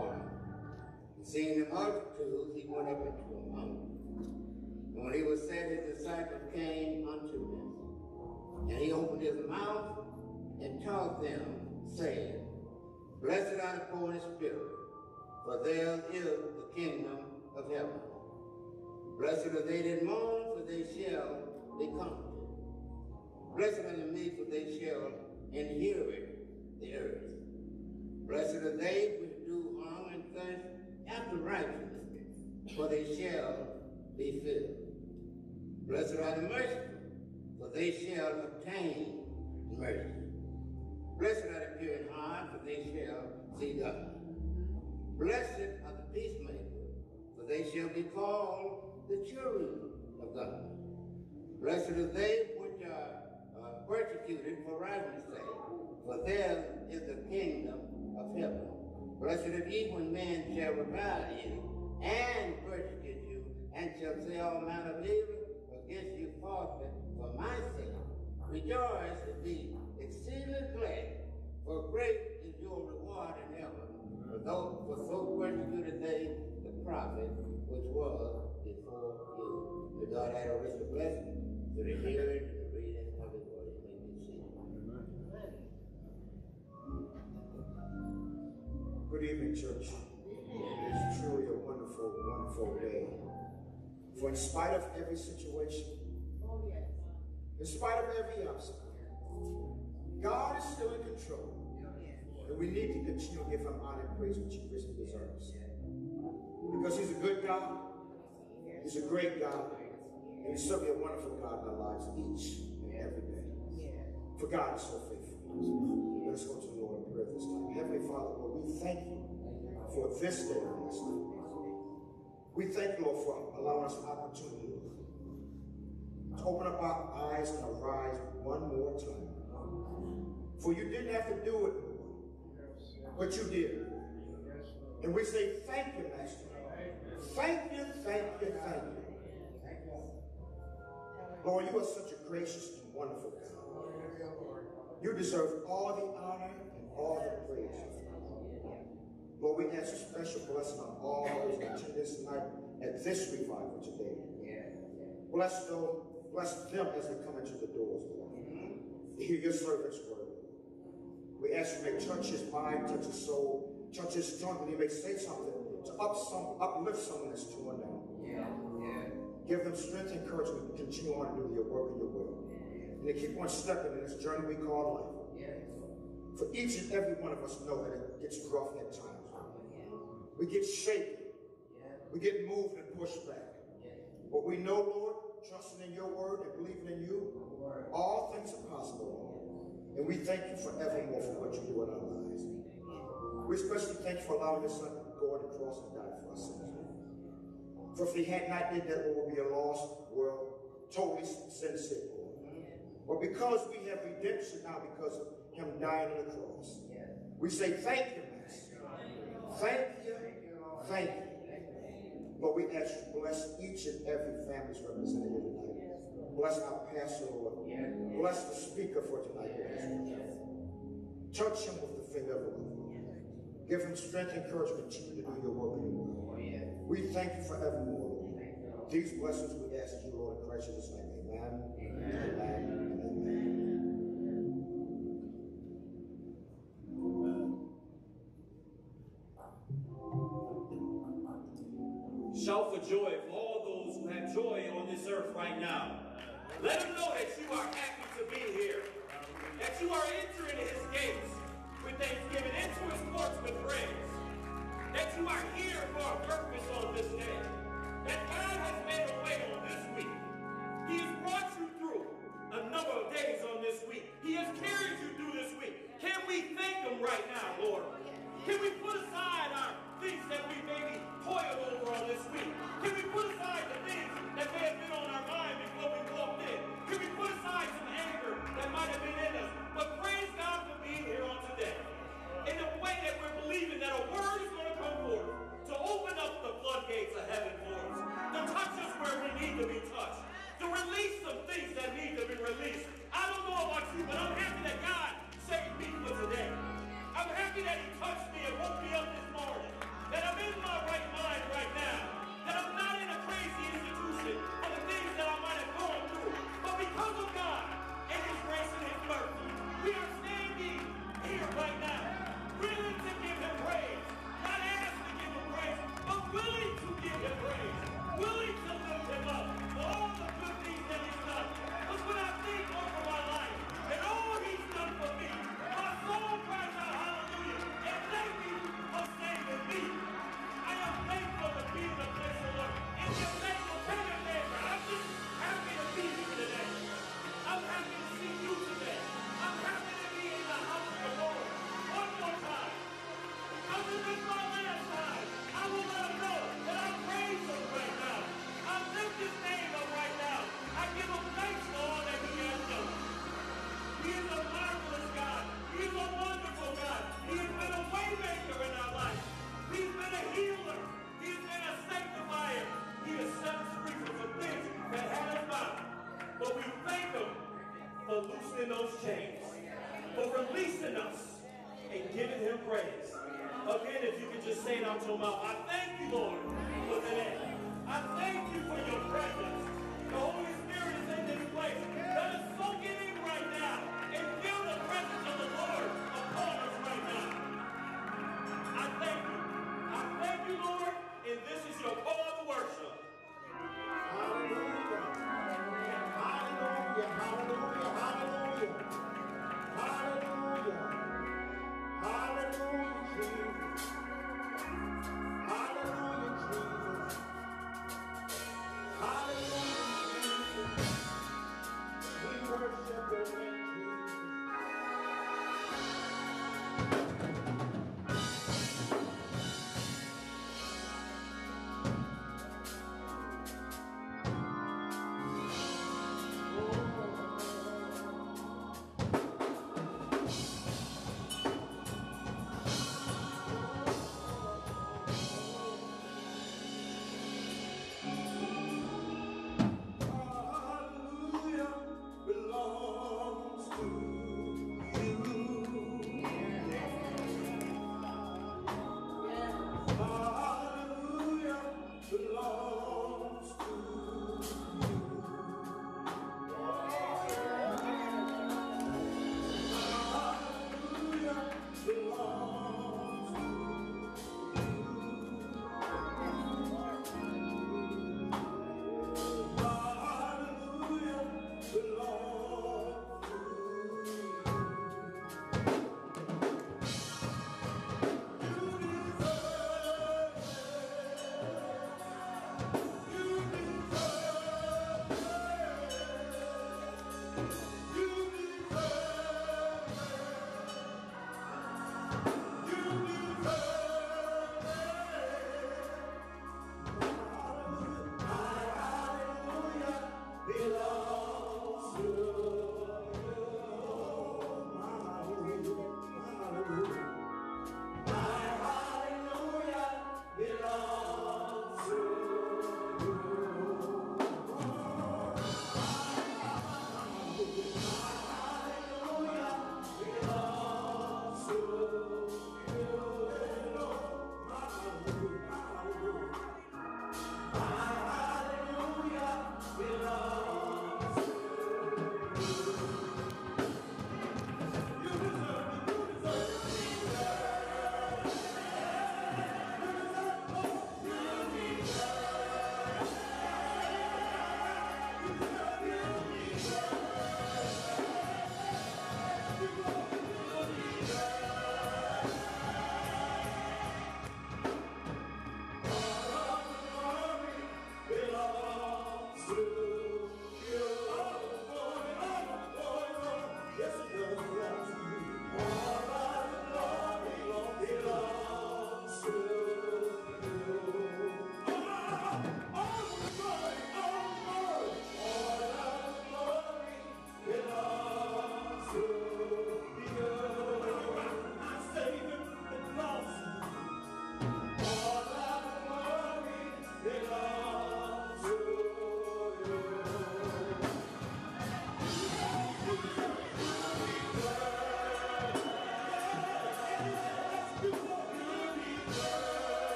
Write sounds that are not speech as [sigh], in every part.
army. And seeing the multitudes, he went up into a mountain. And when he was set, his disciples came unto him. And he opened his mouth and taught them, saying, Blessed are the poor in spirit, for theirs is the kingdom of heaven. Blessed are they that mourn, for they shall be comforted. Blessed are the meek, for they shall inherit the earth. Blessed are they which do hunger and thirst after righteousness, for they shall be filled. Blessed are the merciful, for they shall obtain mercy. Blessed are the pure in heart, for they shall see God. Blessed are the peacemakers, for they shall be called the children of God. Blessed are they which are uh, persecuted for righteousness' sake, for theirs is the kingdom of heaven. Blessed are ye when men shall revile you and persecute you, and shall say all manner of evil against you falsely for my sake. Rejoice and be exceedingly glad, for great is your reward in heaven. For, those, for so persecuted they the prophet which was before you. May God add a rich blessing to the hearing Good evening, church. It is truly a wonderful, wonderful day. For in spite of every situation, in spite of every obstacle, God is still in control. And we need to continue to give him honor and praise which he richly deserves. Because he's a good God, he's a great God, and he's certainly a wonderful God in our lives each and every day. For God is so faithful. Let us go to the Lord prayer this time. Heavenly Father, Lord, we thank you for this day and this night. We thank you, Lord, for allowing us opportunity to open up our eyes and eyes one more time. For you didn't have to do it, but you did. And we say, thank you, Master. Thank you, thank you, thank you. Lord, you are such a gracious and wonderful God. You deserve all the honor all the praise. Lord, we ask a special blessing on all those in attendance tonight at this revival today. Bless them, bless them as they come into the doors, Lord. To hear your servant's word. We ask you to make touch his mind, touch his soul, touch his tongue, and he may say something to up some, uplift someone that's torn down. Give them strength and encouragement to continue on to do your work and your will. And to keep on stepping in this journey we call life. For each and every one of us know that it gets rough at times. We get shaken. We get moved and pushed back. But we know, Lord, trusting in your word and believing in you, all things are possible. And we thank you forevermore for what you do in our lives. We especially thank you for allowing your son to go on the cross and die for sins. For if he had not did that, Lord, we'd be a lost world, totally sick, Lord. But because we have redemption now because of him dying on the cross, we say thank you, Master. Thank you, thank you. Lord, we ask you to bless each and every family's represented here tonight. Bless our pastor, Lord. Bless the speaker for tonight, Lord. Touch him with the finger of love. Give him strength and encouragement to continue to do your work. We thank you forevermore. These blessings we ask you, Lord, in Christ Jesus' name. Amen. Amen. amen.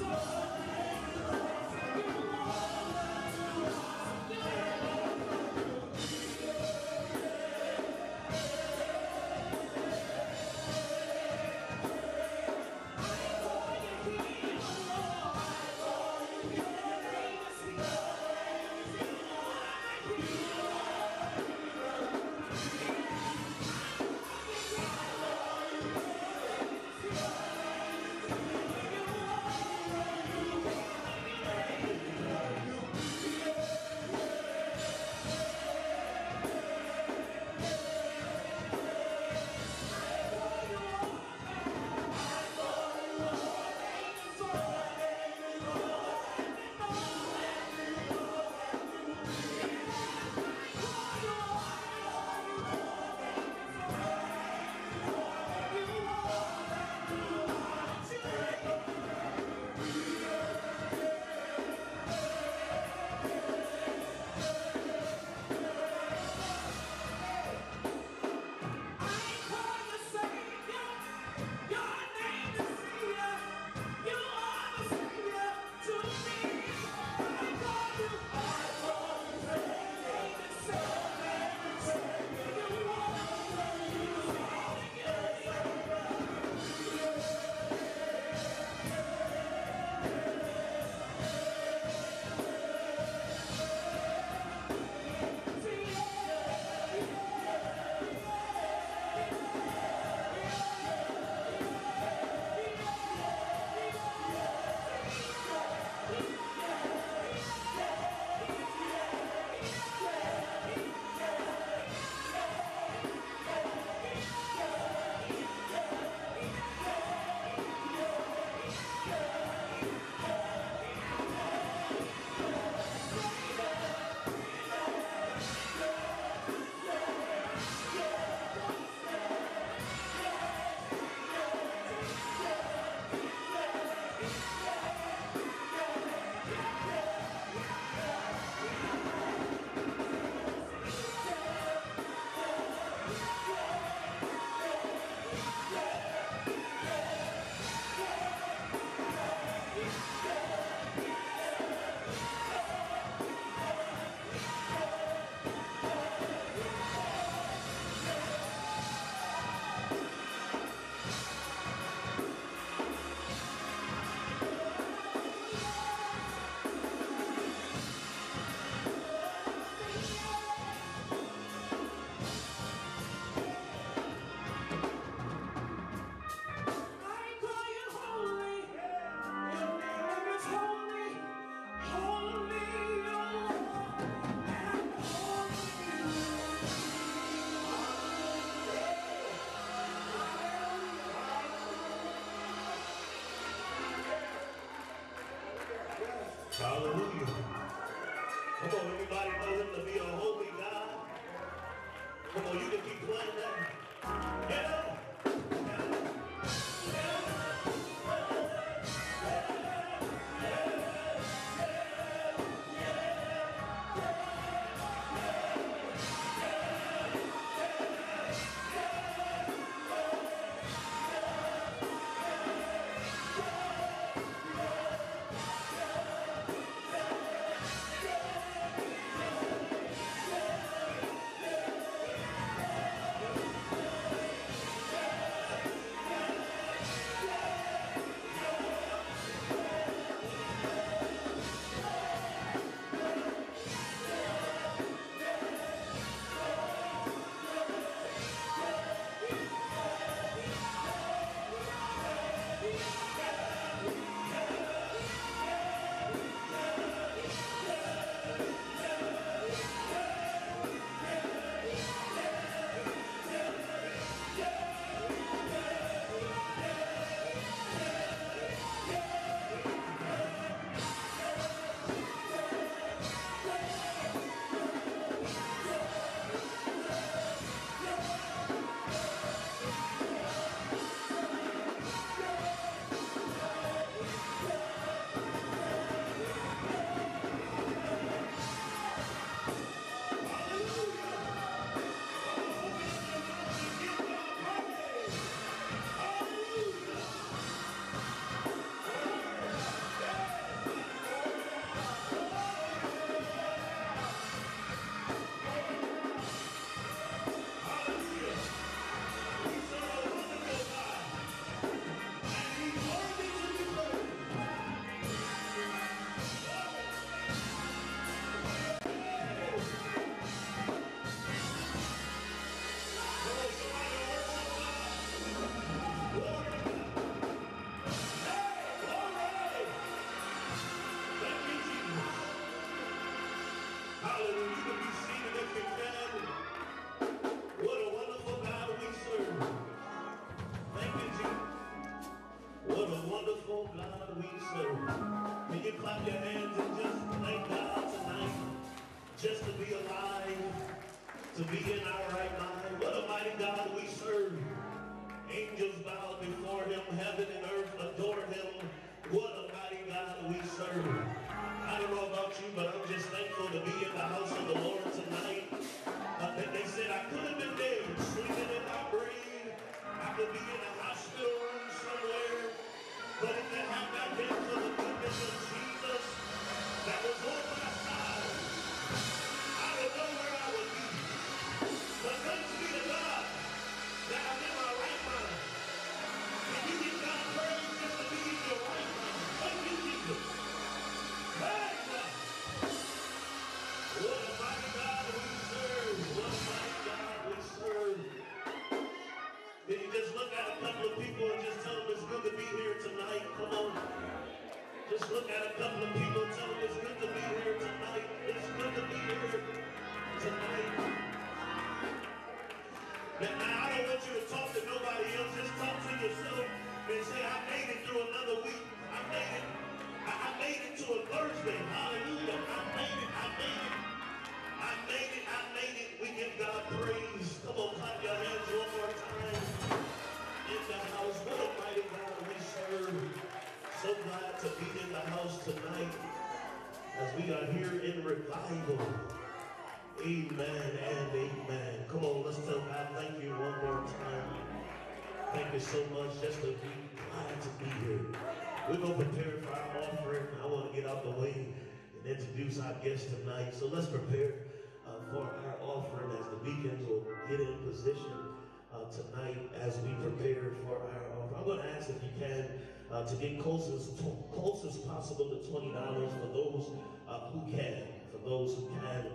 Yes, Thank you. disobedient to get closest, closest possible to $20 for those uh, who can, for those who can.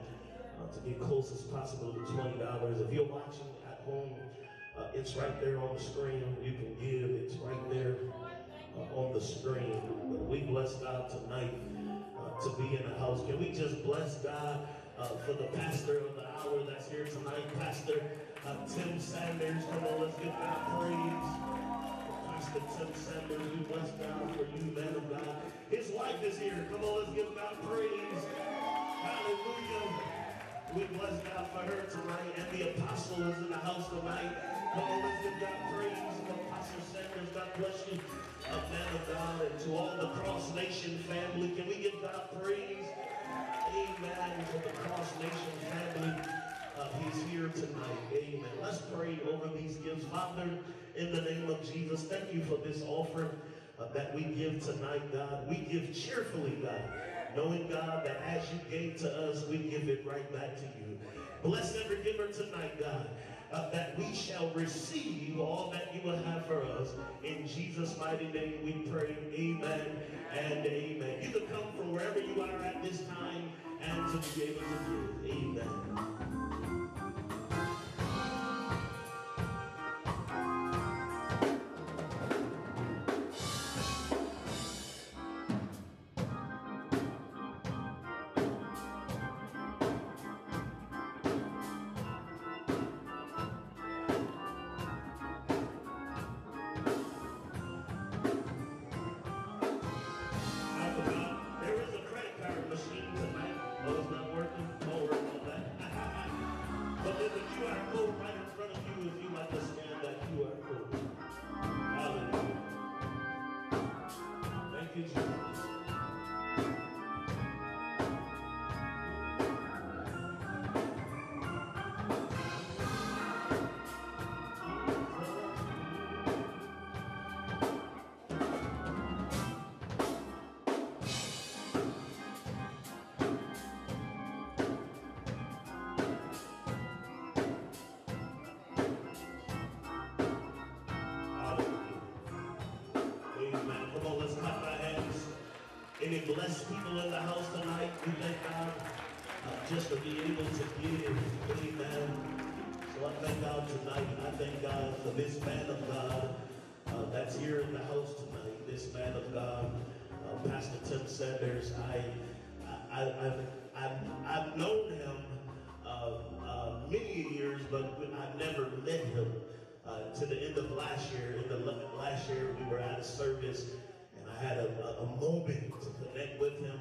Uh, to get close as possible to $20. If you're watching at home, uh, it's right there on the screen. You can give. It's right there uh, on the screen. But we bless God tonight uh, to be in the house. Can we just bless God uh, for the pastor of the hour that's here tonight, Pastor Tim Sanders? Come on, let's give God praise. Pastor Tim Sanders. We bless God for you, man of God. His wife is here. Come on, let's give God praise. Hallelujah. We bless God for her tonight. And the apostle is in the house tonight. Come on, let's give God praise. Apostle Sanders, God bless you. A man of God. And to all the Cross Nation family, can we give God praise? Amen. To the Cross Nation family. Uh, he's here tonight. Amen. Let's pray over these gifts. Father, in the name of Jesus, thank you for this offering uh, that we give tonight, God. We give cheerfully, God, knowing, God, that as you gave to us, we give it right back to you. Bless every giver tonight, God. Uh, that we shall receive all that you will have for us. In Jesus' mighty name we pray. Amen and amen. You can come from wherever you are at this time and to be able to give. Amen. This man of God uh, that's here in the house tonight. This man of God, uh, Pastor Tim Sanders. I, I, I, I've, I've, I've known him uh, uh, many years, but I've never met him. Uh, to the end of last year, in the last year, we were at a service, and I had a, a, a moment to connect with him,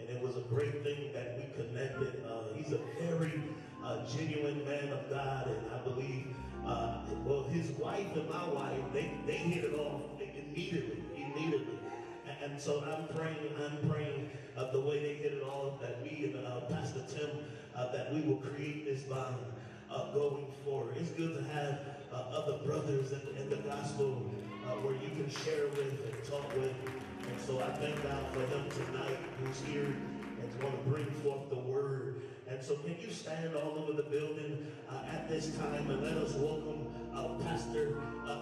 and it was a great thing that we connected. Uh, he's a very uh, genuine man of God, and I believe, uh, well, his wife and my wife, they, they hit it off immediately, immediately. And- so I'm praying, I'm praying uh, the way they hit it off, that we and uh, Pastor Tim, uh, that we will create this bond uh, going forward. It's good to have uh, other brothers in, in the gospel uh, where you can share with and talk with. And so I thank God for him tonight who's here and going to bring forth the word. And so can you stand all over the building uh, at this time and let us welcome uh, Pastor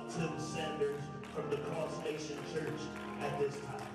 Tim Sanders from the Cross Nation Church at this time.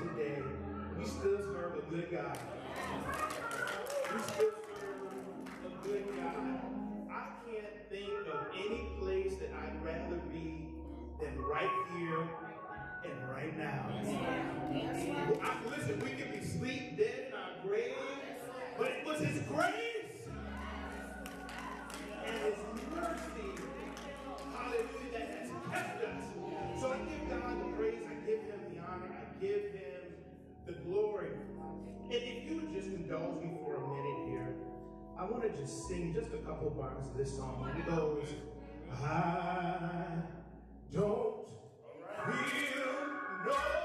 today, we still serve a good God. We still serve a good God. I can't think of any place that I'd rather be than right here and right now. I, listen, we can be sleep dead in our grave, but it was His grace and His mercy, hallelujah, that has kept us. So I give God the praise, I give Him the honor, I give Him the glory. And if you would just indulge me for a minute here, I want to just sing just a couple bars of this song. It goes, I don't feel no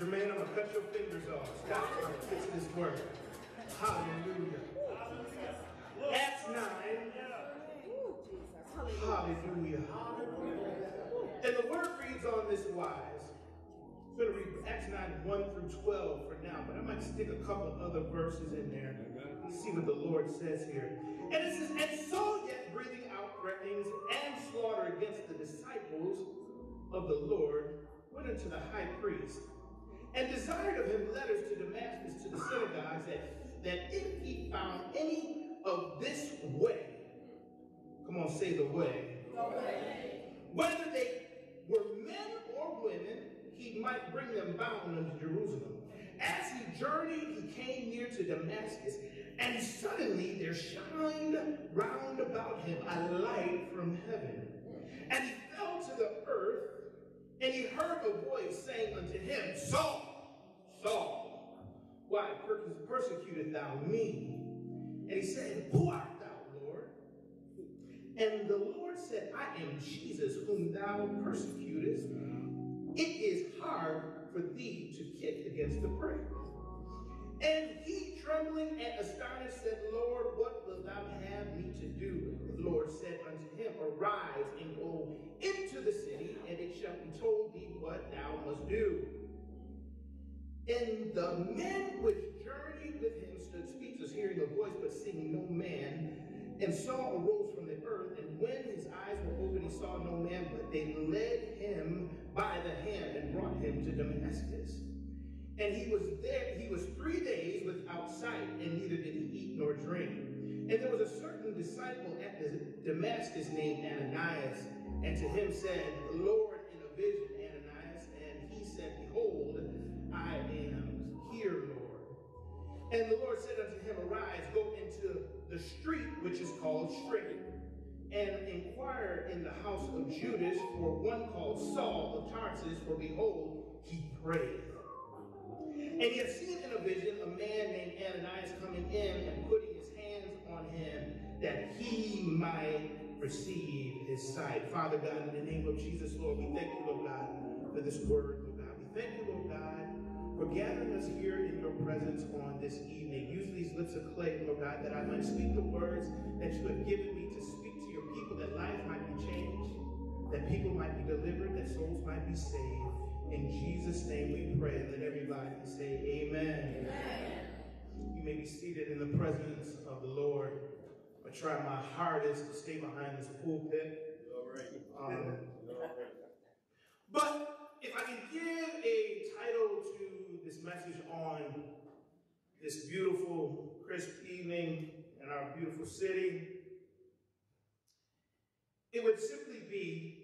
Jermaine, I'm to cut your fingers off. Stop trying to fix this word. Hallelujah. Acts 9. Hallelujah. Hallelujah. And the word reads on this wise. I'm going to read Acts 9, 1 through 12 for now, but I might stick a couple other verses in there. Let's see what the Lord says here. And it says, And so yet breathing out threatenings and slaughter against the disciples of the Lord, went unto the high priest, and desired of him letters to Damascus to the synagogues, that, that if he found any of this way, come on, say the way, whether they were men or women, he might bring them bound unto Jerusalem. As he journeyed, he came near to Damascus, and suddenly there shined round about him a light from heaven. And he fell to the earth, and he heard a voice saying unto him, Saul, Saul, why persecutest thou me? And he said, Who art thou, Lord? And the Lord said, I am Jesus, whom thou persecutest. It is hard for thee to kick against the prick. And he, trembling and astonished, said, Lord, what wilt thou have me to do? The Lord said unto him, Arise and go into the city, and it shall be told thee what thou must do. And the men which journeyed with him stood speechless, hearing a voice, but seeing no man. And Saul arose from the earth, and when his eyes were opened, he saw no man, but they led him by the hand and brought him to Damascus. And he was there, he was three days without sight, and neither did he eat nor drink. And there was a certain disciple at Damascus named Ananias, and to him said, Lord, in a vision, Ananias, and he said, Behold, I am here, Lord. And the Lord said unto him, Arise, go into the street which is called Straight, and inquire in the house of Judas for one called Saul of Tarsus, for behold, he prayed. And he had seen in a vision a man named Ananias coming in and putting his hands on him that he might receive his sight. Father God, in the name of Jesus, Lord, we thank you, Lord God, for this word, Lord God. We thank you, Lord God, for gathering us here in your presence on this evening. Use these lips of clay, Lord God, that I might speak the words that you have given me to speak to your people, that life might be changed, that people might be delivered, that souls might be saved. In Jesus' name we pray. Let everybody say amen. amen. You may be seated in the presence of the Lord. I try my hardest to stay behind this pulpit. Um, but if I can give a title to this message on this beautiful, crisp evening in our beautiful city, it would simply be,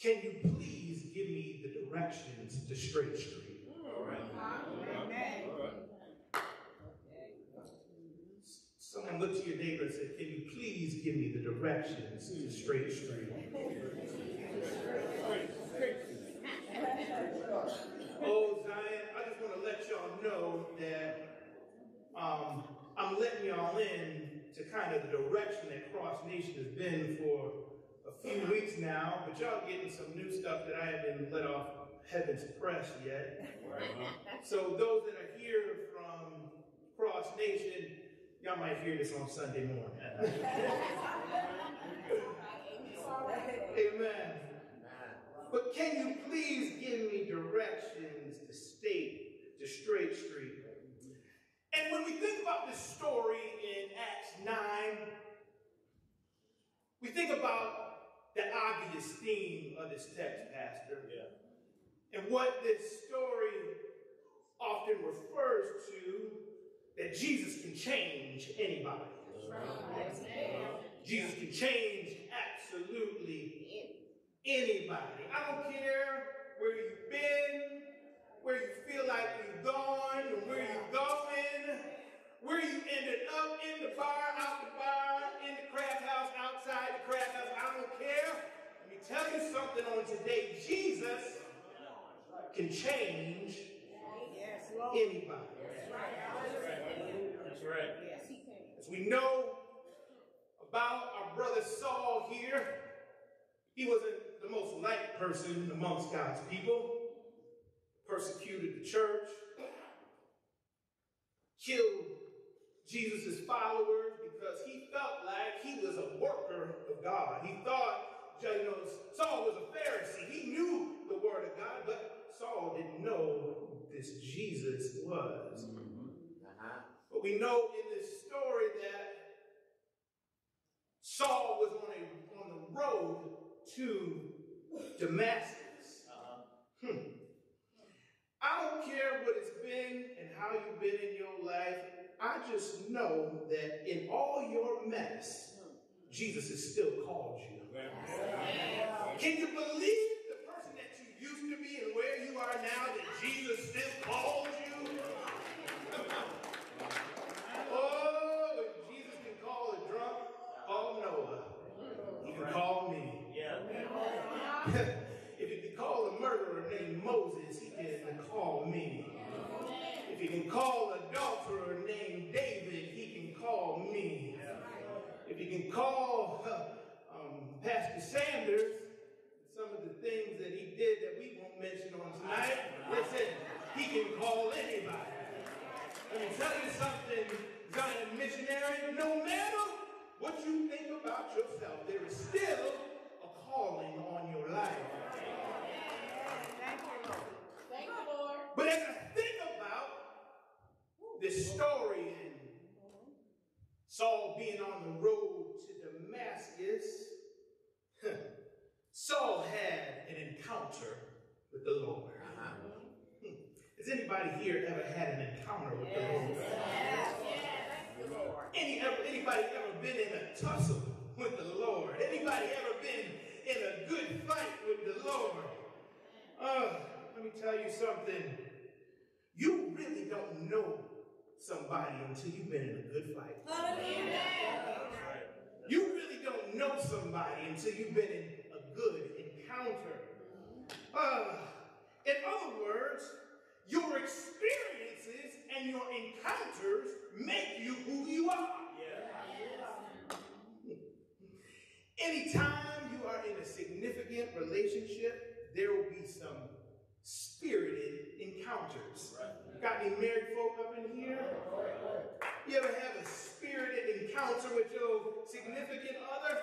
can you please give me the directions to Straight Street? All right. Amen. Someone look to your neighbor and say, can you please give me the directions to Straight Street? [laughs] Oh, Zion, I just want to let y'all know that um, I'm letting y'all in to kind of the direction that Cross Nation has been for a few weeks now, but y'all getting some new stuff that I haven't let off heaven's press yet. So those that are here from Cross Nation, y'all might hear this on Sunday morning. [laughs] Amen. But can you please give me directions to state to Straight Street? And when we think about this story in Acts 9, we think about the obvious theme of this text, Pastor. Yeah. And what this story often refers to, that Jesus can change anybody. Jesus can change absolutely anybody. I don't care where you've been, where you feel like you've gone, or where you're going, where you ended up in the bar, out the bar, in the craft house, outside the craft house. I don't care. Let me tell you something on today. Jesus can change anybody. That's right. That's right. Yes, he can. As we know about our brother Saul here, he wasn't the most liked person amongst God's people, persecuted the church, killed Jesus' followers because he felt like he was a worker of God. He thought, you know, Saul was a Pharisee. He knew the word of God, but Saul didn't know who this Jesus was. Uh-huh. But we know in this story that Saul was on, a, on the road to Damascus. Hmm. I don't care what it's been and how you've been in your life. I just know that in all your mess, Jesus has still called you. Can you believe the person that you used to be and where you are now that Jesus still called you? Oh, if Jesus can call a drunk, call Noah. He can call me. if he can call a murderer named Moses, he can call me. If he can call an adulterer named David, he can call me. Call [laughs] um, Pastor Sanders, some of the things that he did that we won't mention on tonight, listen, he can call anybody. Let me tell you something, Zion missionary, no matter what you think about yourself, there is still a calling on your life. Thank you, Lord. Thank you, Lord. But as I think about this story Saul being on the road to Damascus, Saul had an encounter with the Lord. Has anybody here ever had an encounter with the Lord? Yes, yes. Lord. Any, anybody ever been in a tussle with the Lord? Anybody ever been in a good fight with the Lord? Uh, let me tell you something. You really don't know somebody until you've been in a good fight. You really don't know somebody until you've been in a good encounter. Uh, in other words, your experiences and your encounters make you who you are. Anytime you are in a significant relationship, there will be some spirited encounters. Got any married folk up in here? You ever have a spirited encounter with your significant other?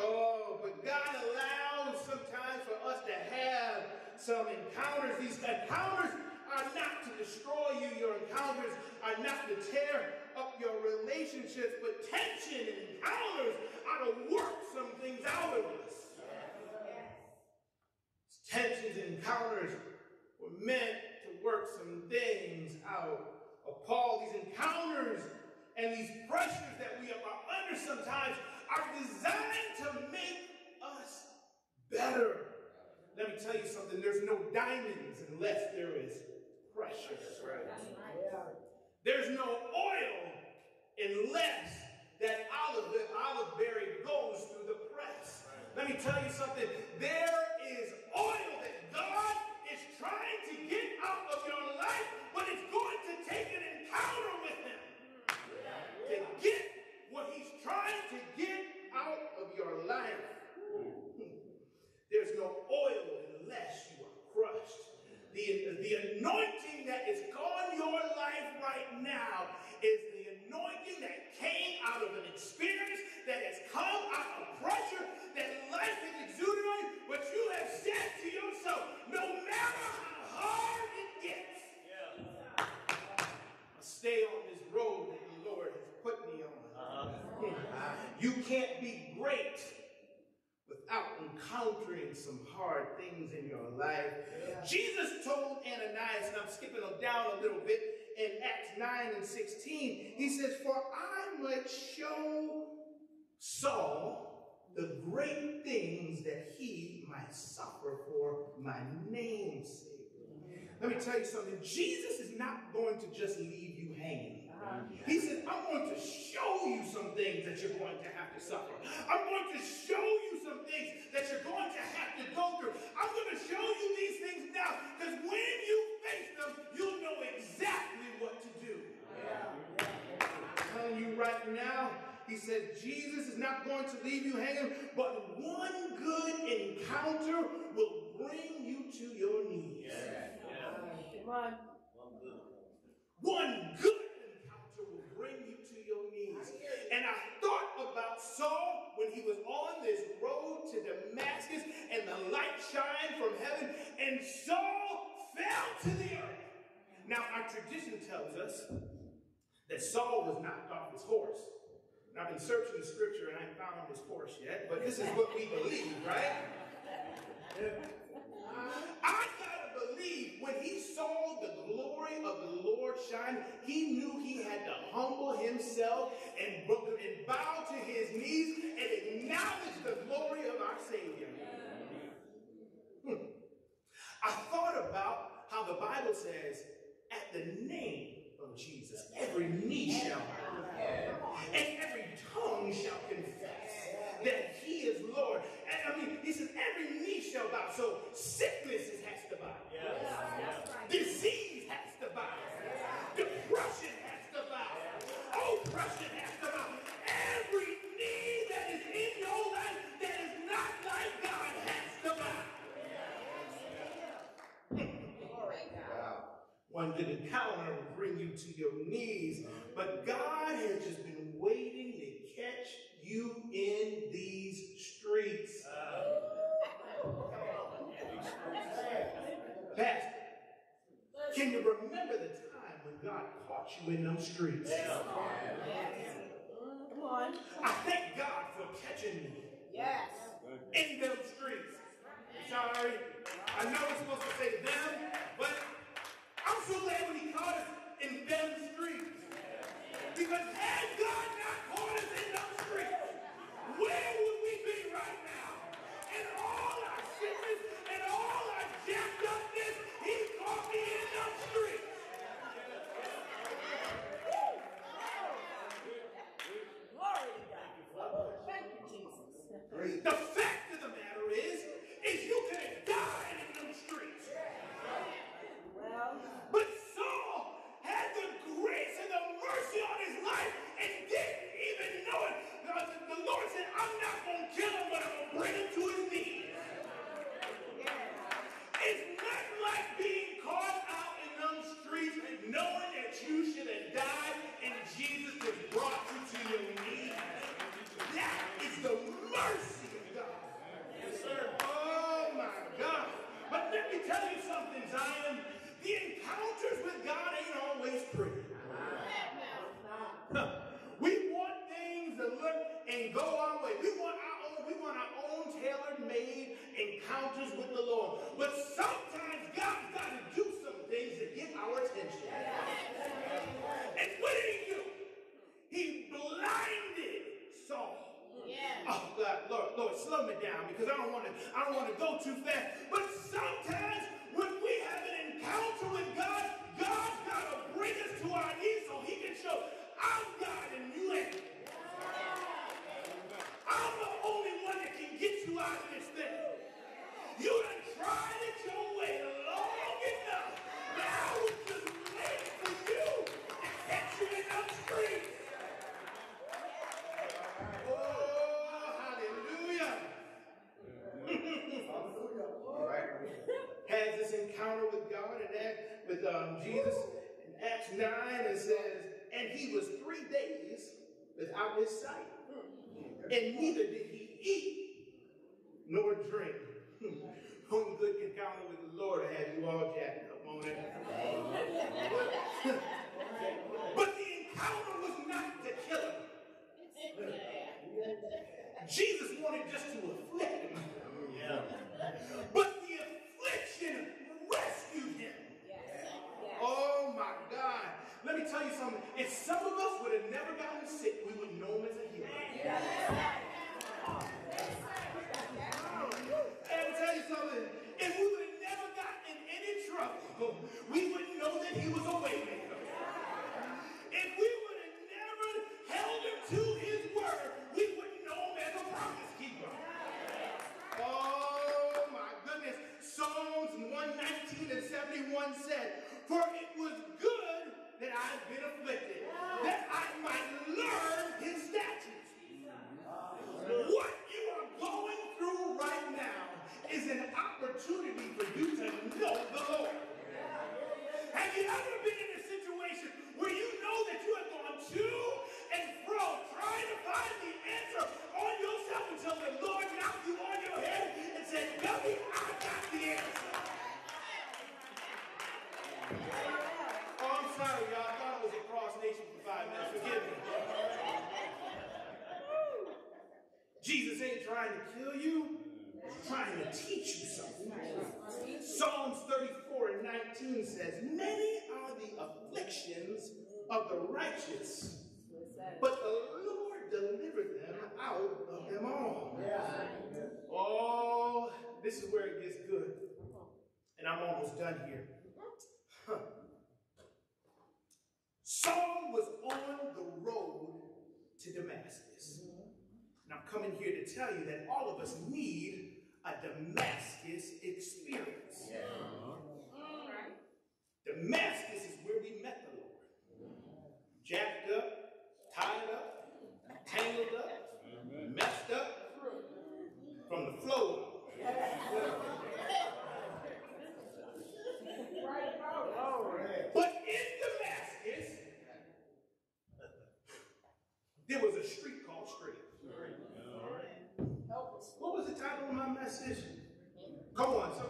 Oh, but God allows sometimes for us to have some encounters. These encounters are not to destroy you. Your encounters are not to tear up your relationships, but tension and encounters are to work some things out of us. Tensions and encounters were meant to work some things out of Paul. These encounters and these pressures that we are under sometimes are designed to make us better. Let me tell you something, there's no diamonds unless there is pressure. There's no oil unless that olive, olive berry goes through the press. Let me tell you something, there is oil that God is trying to get out of your life, but it's going to take an encounter with Him to get what He's trying to get out of your life. Hmm. There's no oil unless you are crushed. The, the anointing that is on your life right now is the anointing that came out of an experience that has come out of pressure that life has exuded on you, but you have said to yourself, no matter how hard it gets, I'll stay on this road that the Lord has put me on. Uh-huh. You can't be great without encountering some hard things in your life. Jesus told Ananias, and I'm skipping down a little bit, in Acts 9 and 16, he says, For I might show Saul the great things that he might suffer for my name's sake. Let me tell you something. Jesus is not going to just leave you hanging. He said, I'm going to show you some things that you're going to have to suffer. I'm going to show you some things that you're going to have to go through. I'm going to show you these things now because when you face them, you'll know exactly what to do. I'm telling you right now, he said, Jesus is not going to leave you hanging, but one good encounter will bring you to your knees. Come on. One good encounter will Saul when he was on this road to Damascus and the light shined from heaven, and Saul fell to the earth. Now, our tradition tells us that Saul was knocked off his horse. And I've been searching the scripture and I haven't found his horse yet, but this is what we believe, right? [laughs] I thought believe when he saw the glory of the Lord shine, he knew he had to humble himself and, bow to his knees and acknowledge the glory of our Savior. Hmm. I thought about how the Bible says, at the name of Jesus, every knee shall bow, and every tongue shall confess that he is Lord. And I mean, he says, every knee shall bow. So sickness has to bow. Disease has to bow. Depression has to bow. Oppression has to bow. Every knee that is in your life that is not like God has to bow. One good encounter will bring you to your knees, but God has just been waiting to catch you in these streets. Uh. Pastor, can you remember the time when God caught you in those streets? Come on. I thank God for catching me Yes. in them streets. Sorry, I know it's supposed to say them, but I'm so glad when he caught us in them streets. Because had God not caught us in those streets, where would we be right now? And all our sickness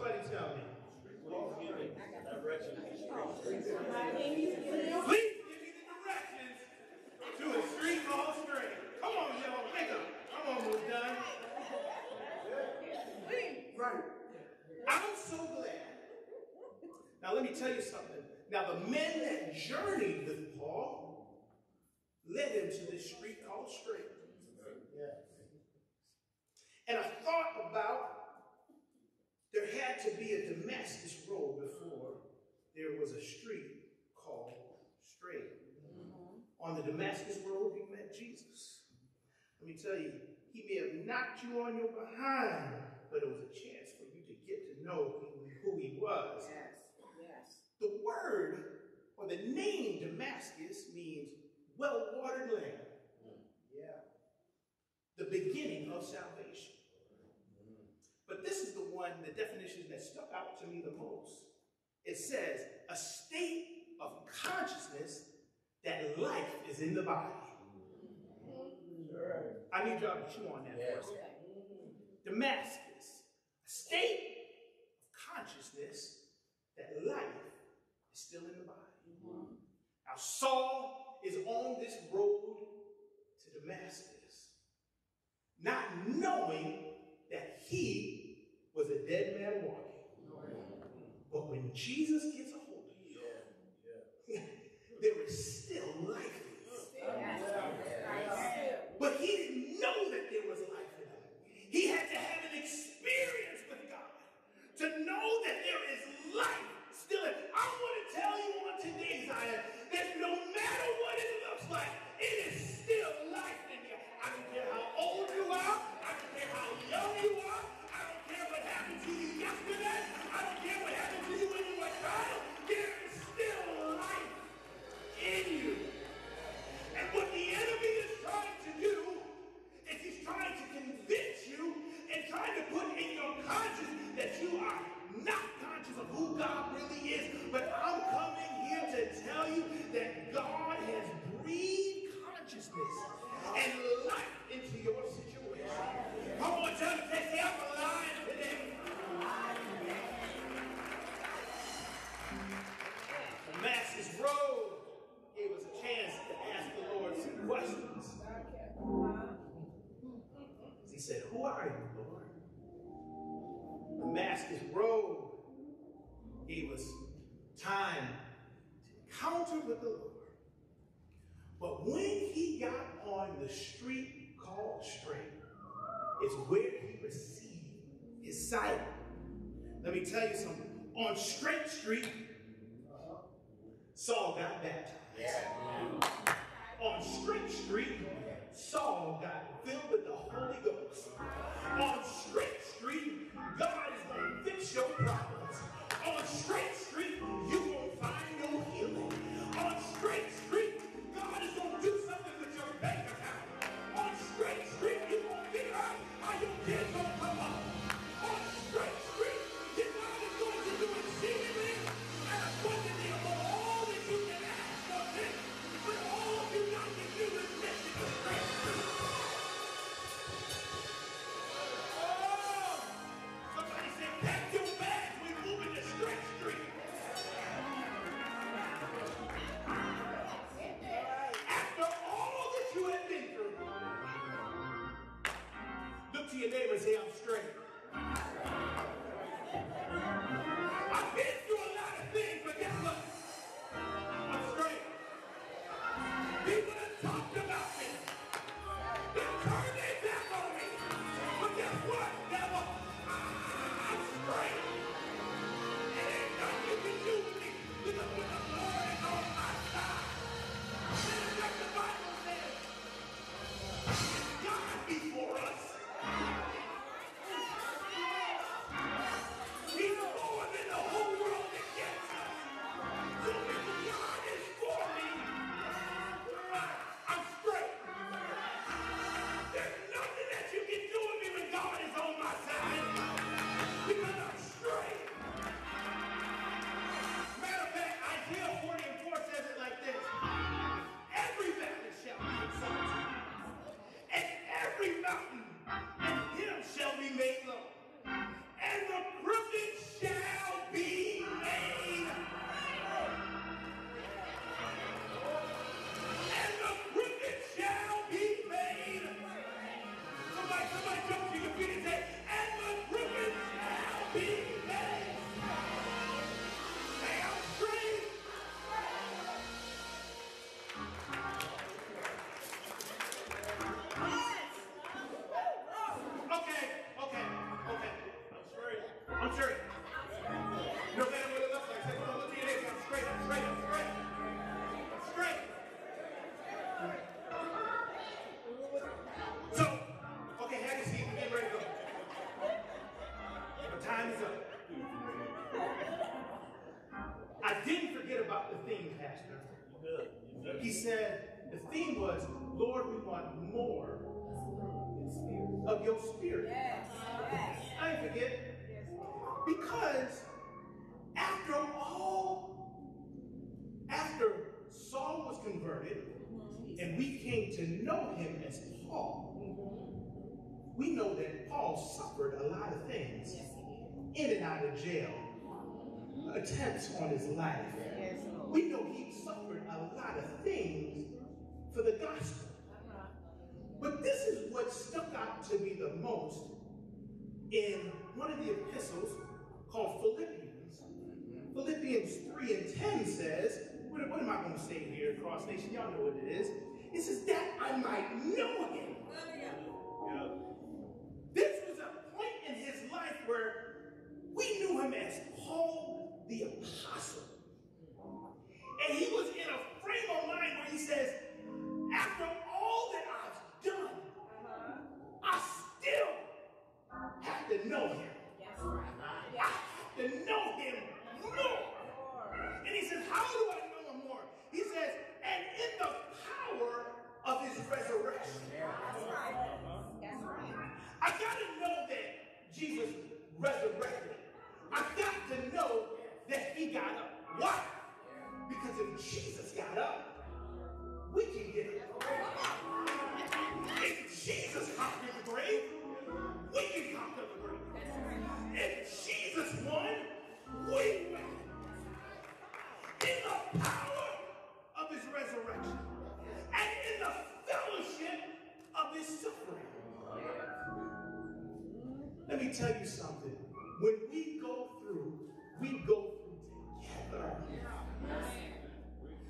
somebody tell me. Please give me the directions to a street called Straight. Come on, y'all, wake up. I'm almost done. Right. I'm so glad. Now let me tell you something. Now the men that journeyed with Paul led him to this street called Straight. Yeah. And I thought about there had to be a Damascus road before there was a street called Straight. Mm-hmm. On the Damascus road, he met Jesus. Let me tell you, he may have knocked you on your behind, but it was a chance for you to get to know who he was. Yes, yes. The word or the name Damascus means well-watered land. Mm. Yeah. The beginning of salvation. But this is the one, the definition that stuck out to me the most. It says, a state of consciousness that life is in the body. Sure. I need y'all to chew on that for a second. Damascus, a state of consciousness that life is still in the body. Mm-hmm. Now, Saul is on this road to Damascus, not knowing that he was a dead man walking. But when Jesus gets a hold of you, [laughs] there is still life. But he didn't know that there was life in him. He had to have an experience with God to know that there is life still in. I want to tell you on today, Zion, that no matter what it looks like, it is still life in you. I don't care how old you that you are not conscious of who God really is. But I'm your neighbor and say, and we came to know him as Paul, we know that Paul suffered a lot of things in and out of jail, attempts on his life. We know he suffered a lot of things for the gospel. But this is what stuck out to me the most in one of the epistles called Philippians. Philippians 3 and 10 says, what, am I going to say here, Cross Nation? Y'all know what it is. He says, that I might know him. tell you something. When we go through, we go through together.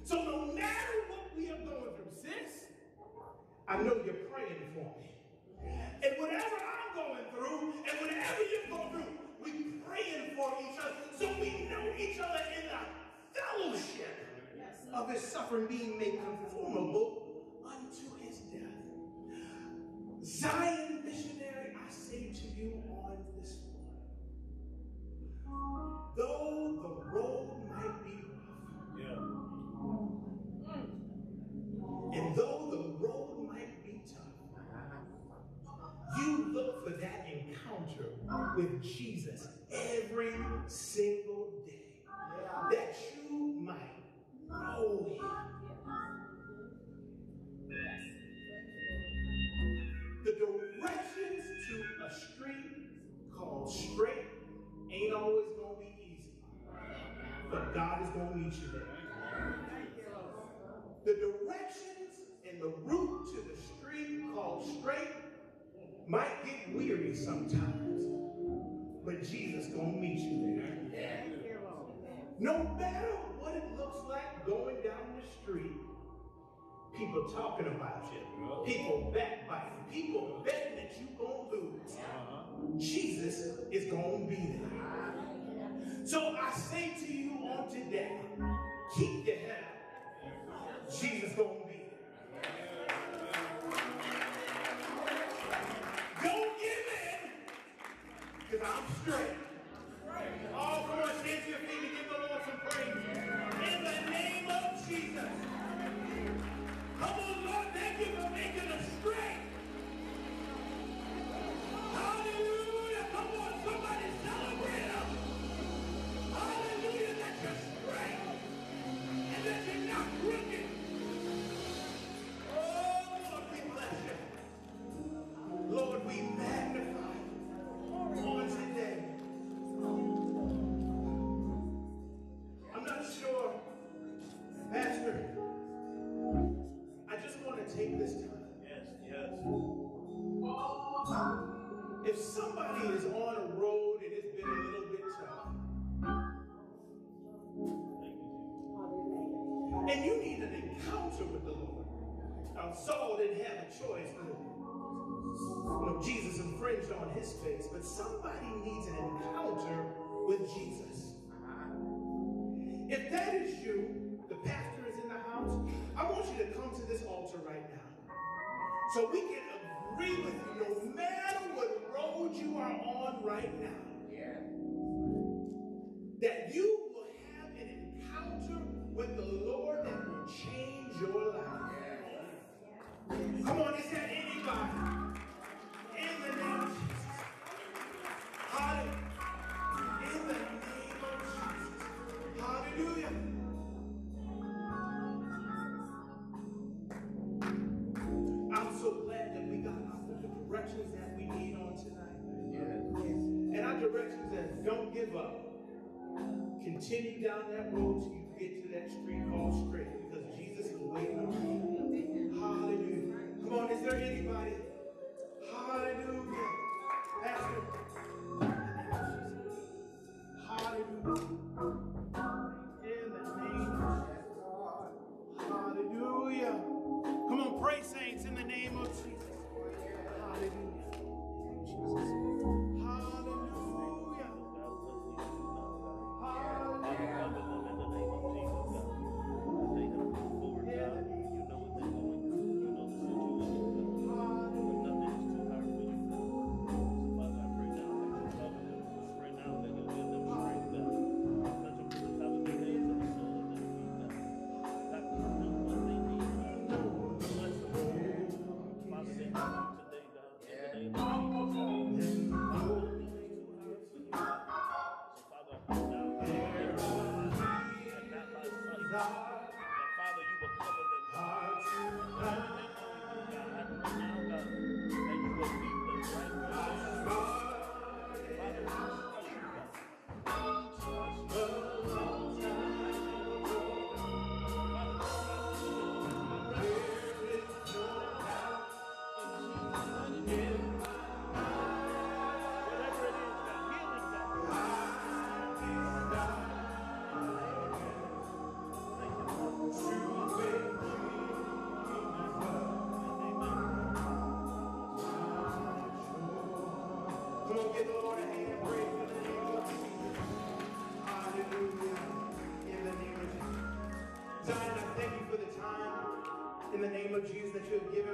So no matter what we are going through, sis, I know you're praying for me. And whatever I'm going through, and whatever you're going through, we're praying for each other. So we know each other in the fellowship of his suffering being made might get weary sometimes, but Jesus gonna meet you there. No matter what it looks like going down the street, people talking about you, people backbiting, people betting that you gonna lose. Jesus is gonna be there. So I say to you on today, keep your head up. Jesus gonna be there. Don't give in, because I'm straight. Stand your feet and give the Lord some praise. In the name of Jesus. Come on, Lord, thank you for making us straight. So we can agree with you no matter what road you are on right now. Yeah. That you will have an encounter with the Lord that will change your life. Come on, is there anybody? In the name of Jesus. Hallelujah. Directions that we need on tonight. And our directions is don't give up. Continue down that road till you get to that street called straight because Jesus is waiting on you. Hallelujah. Come on, is there anybody? Hallelujah. In the name of Jesus that you have given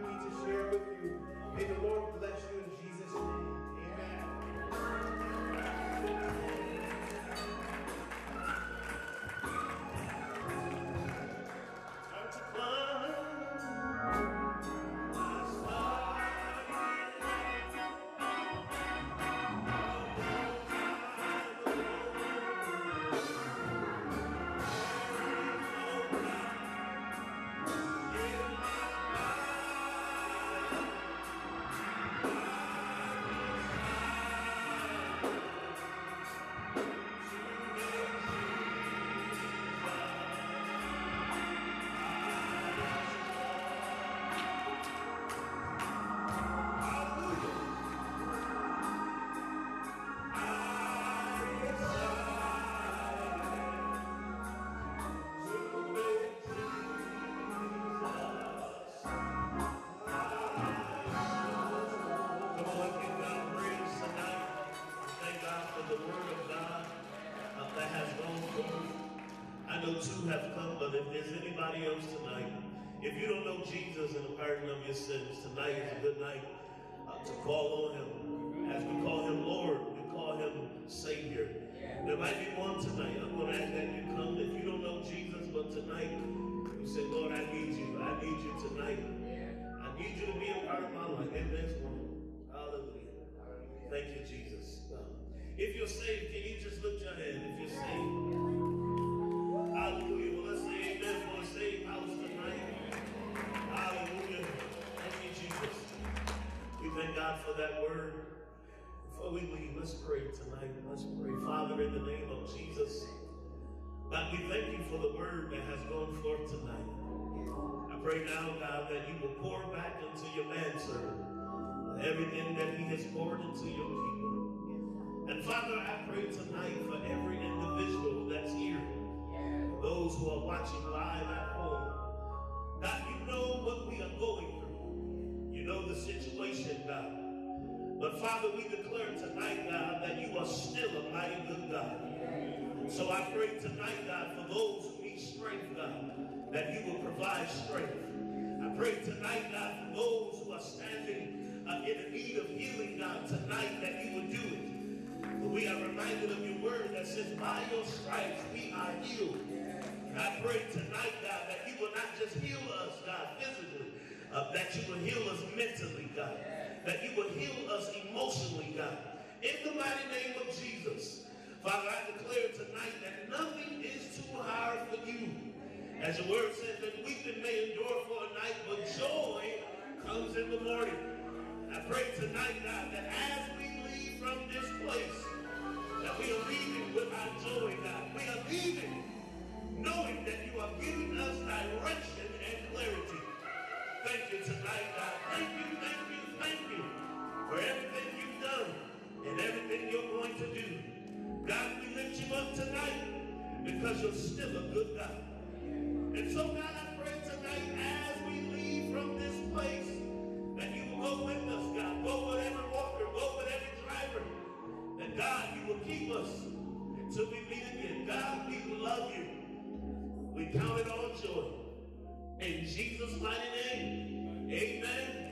know two have come, but if there's anybody else tonight, if you don't know Jesus and the pardon of your sins, tonight is a good night uh, to call on him. As we call him Lord, we call him Savior. There might be one tonight. I'm going to ask that you come. If you don't know Jesus, but tonight you say, Lord, I need you. I need you tonight. I need you to be a part of my life. One. Hallelujah. Thank you, Jesus. Uh, if you're saved, can you just lift your hand? If you're saved. Hallelujah. Let's say amen for a saved house tonight. Hallelujah. Thank you, Jesus. We thank God for that word. Before we leave, let's pray tonight. Let's pray. Father, in the name of Jesus, God, we thank you for the word that has gone forth tonight. I pray now, God, that you will pour back into your manservant everything that he has poured into your people. And Father, I pray tonight for every individual that's here, those who are watching live at home. God, you know what we are going through. You know the situation, God. But Father, we declare tonight, God, that you are still a mighty good God. So I pray tonight, God, for those who need strength, God, that you will provide strength. I pray tonight, God, for those who are standing uh, in need of healing, God, tonight that you will do it. For we are reminded of your word that says, by your stripes we are healed. I pray tonight, God, that you will not just heal us, God, physically, uh, that you will heal us mentally, God, that you will heal us emotionally, God. In the mighty name of Jesus, Father, I declare tonight that nothing is too hard for you. As the word says that weeping may endure for a night, but joy comes in the morning. I pray tonight, God, that as we leave from this place, that we are leaving with our joy, God. We are leaving knowing that you are giving us direction and clarity. Thank you tonight, God. Thank you, thank you, thank you for everything you've done and everything you're going to do. God, we lift you up tonight because you're still a good God. And so, God, I pray tonight as we leave from this place that you will go with us, God. Go with every walker, go with every driver. And God, you will keep us until we meet again. God, we love you. We count it all joy. In Jesus' mighty name, amen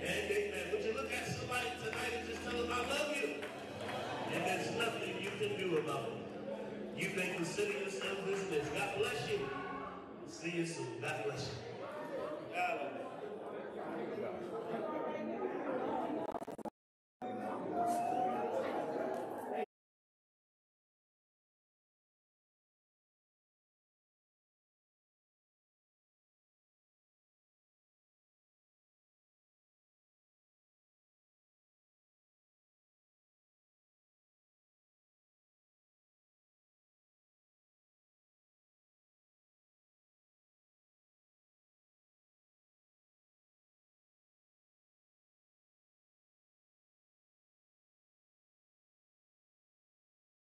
and amen. Would you look at somebody tonight and just tell them, I love you? And there's nothing you can do about it. You may consider yourself dismissed. God bless you. See you soon. God bless you.